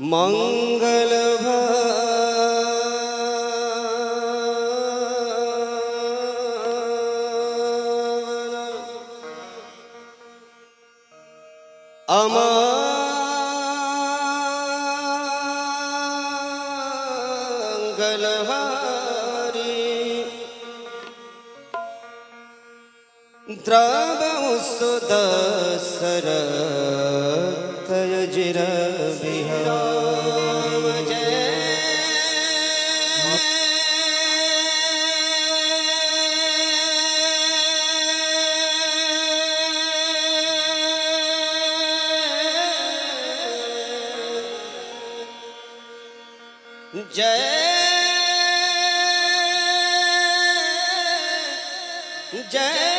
मंगल अमङ्गलहारी द्रवौ सुदसरतय जय जय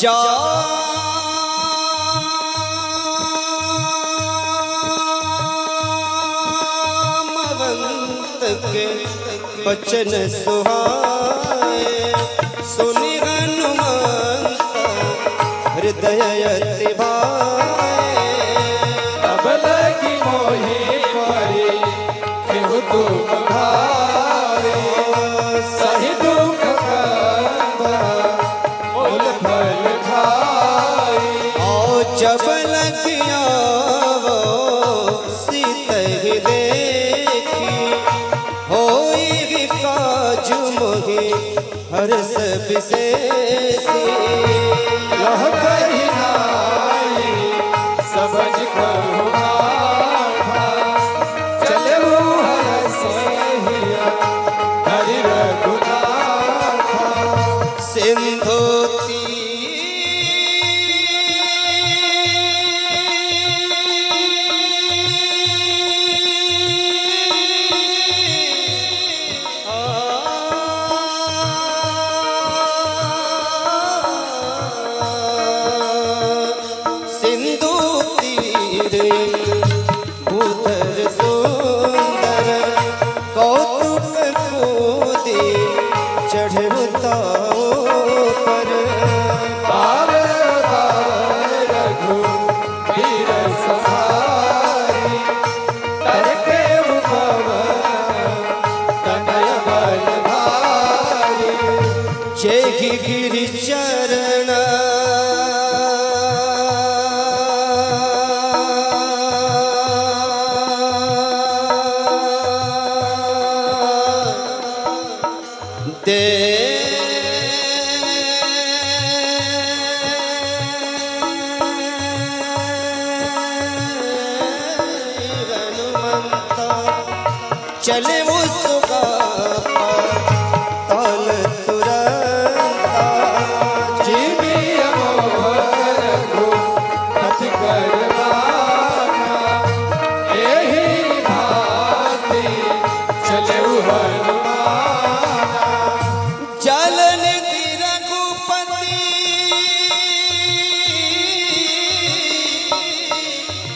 जा बचन सुहाए सुनि हनुमंत हृदय अबल की मोहि परी दुख जब लगिया वो सीत देखी हो काज मोहि हर्ष विशेषी। लह करी सबज शेख गिरि चरण। चले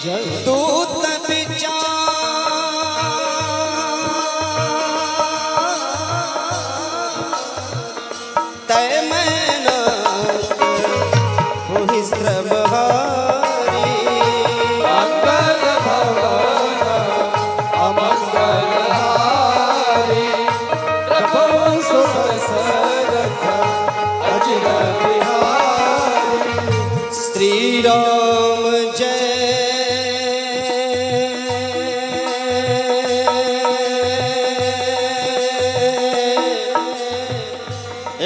人。都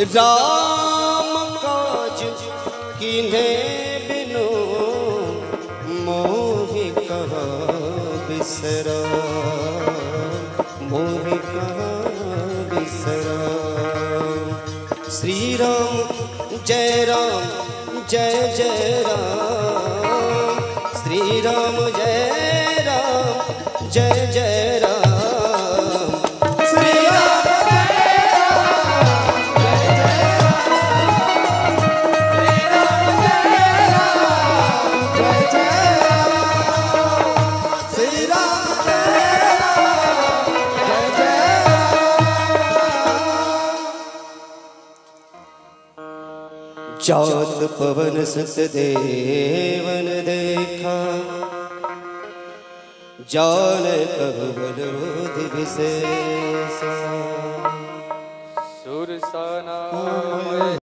जाम काज किन्हे बिनु मोह कहा बिसरा मोह कहा बिसरा श्री राम जय राम जय जय राम श्री राम जय राम जय जय ਚੌਤ ਪਵਨ ਸਤ ਦੇਵਨ ਦੇਖਾਂ। ਜਾਨ ਕਹਵਲ ਰੋਧ ਵਿਸੇਸਾ। ਸੁਰ ਸਨਾਮ